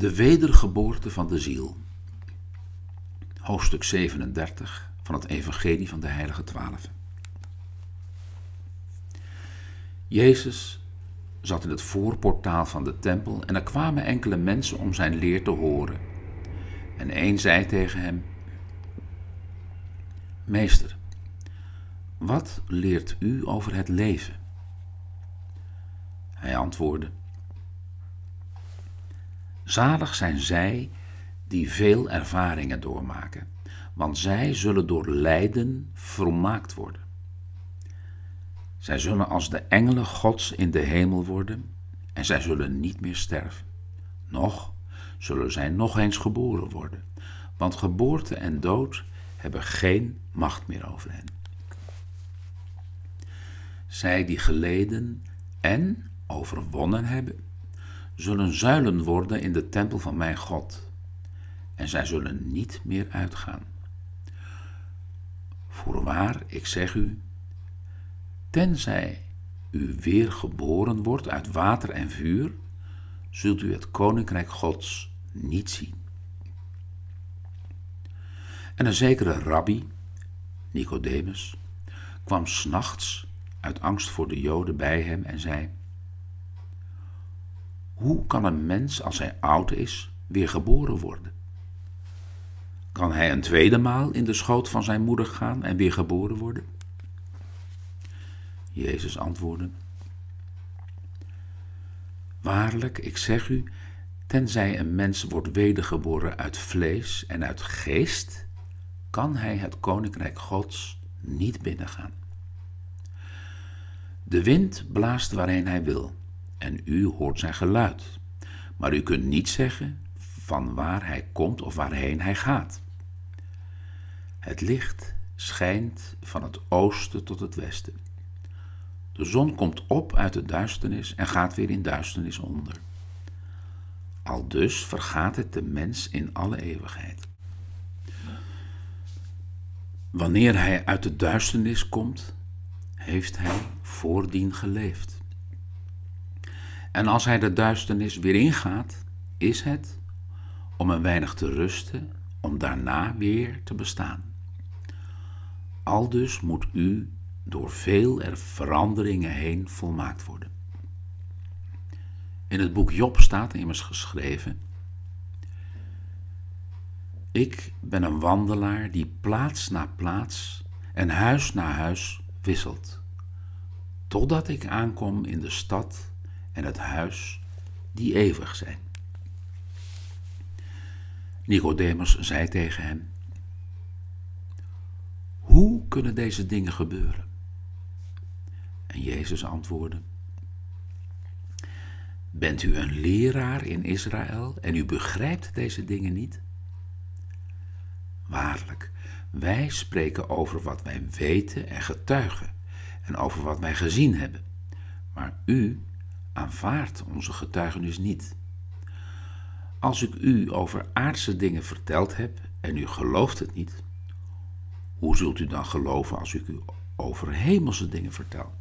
De wedergeboorte van de ziel. Hoofdstuk 37 van het Evangelie van de Heilige Twaalf. Jezus zat in het voorportaal van de tempel en er kwamen enkele mensen om zijn leer te horen. En een zei tegen hem: Meester, wat leert u over het leven? Hij antwoordde: Zalig zijn zij die veel ervaringen doormaken, want zij zullen door lijden volmaakt worden. Zij zullen als de engelen Gods in de hemel worden en zij zullen niet meer sterven. Nog zullen zij nog eens geboren worden, want geboorte en dood hebben geen macht meer over hen. Zij die geleden en overwonnen hebben, zullen zuilen worden in de tempel van mijn God, en zij zullen niet meer uitgaan. Voorwaar, ik zeg u, tenzij u weer geboren wordt uit water en vuur, zult u het koninkrijk Gods niet zien. En een zekere rabbi, Nicodemus, kwam s'nachts uit angst voor de Joden bij hem en zei: hoe kan een mens, als hij oud is, weer geboren worden? Kan hij een tweede maal in de schoot van zijn moeder gaan en weer geboren worden? Jezus antwoordde: Waarlijk, ik zeg u, tenzij een mens wordt wedergeboren uit vlees en uit geest, kan hij het koninkrijk Gods niet binnengaan. De wind blaast waarheen hij wil en u hoort zijn geluid. Maar u kunt niet zeggen van waar hij komt of waarheen hij gaat. Het licht schijnt van het oosten tot het westen. De zon komt op uit de duisternis en gaat weer in duisternis onder. Al dus vergaat het de mens in alle eeuwigheid. Wanneer hij uit de duisternis komt, heeft hij voordien geleefd. En als hij de duisternis weer ingaat, is het om een weinig te rusten, om daarna weer te bestaan. Aldus moet u door veel er veranderingen heen volmaakt worden. In het boek Job staat immers geschreven: Ik ben een wandelaar die plaats na plaats en huis na huis wisselt, totdat ik aankom in de stad en het huis die eeuwig zijn. Nicodemus zei tegen hem: Hoe kunnen deze dingen gebeuren? En Jezus antwoordde: Bent u een leraar in Israël en u begrijpt deze dingen niet? Waarlijk, wij spreken over wat wij weten en getuigen en over wat wij gezien hebben. Maar u aanvaardt onze getuigenis niet. Als ik u over aardse dingen verteld heb en u gelooft het niet, hoe zult u dan geloven als ik u over hemelse dingen vertel?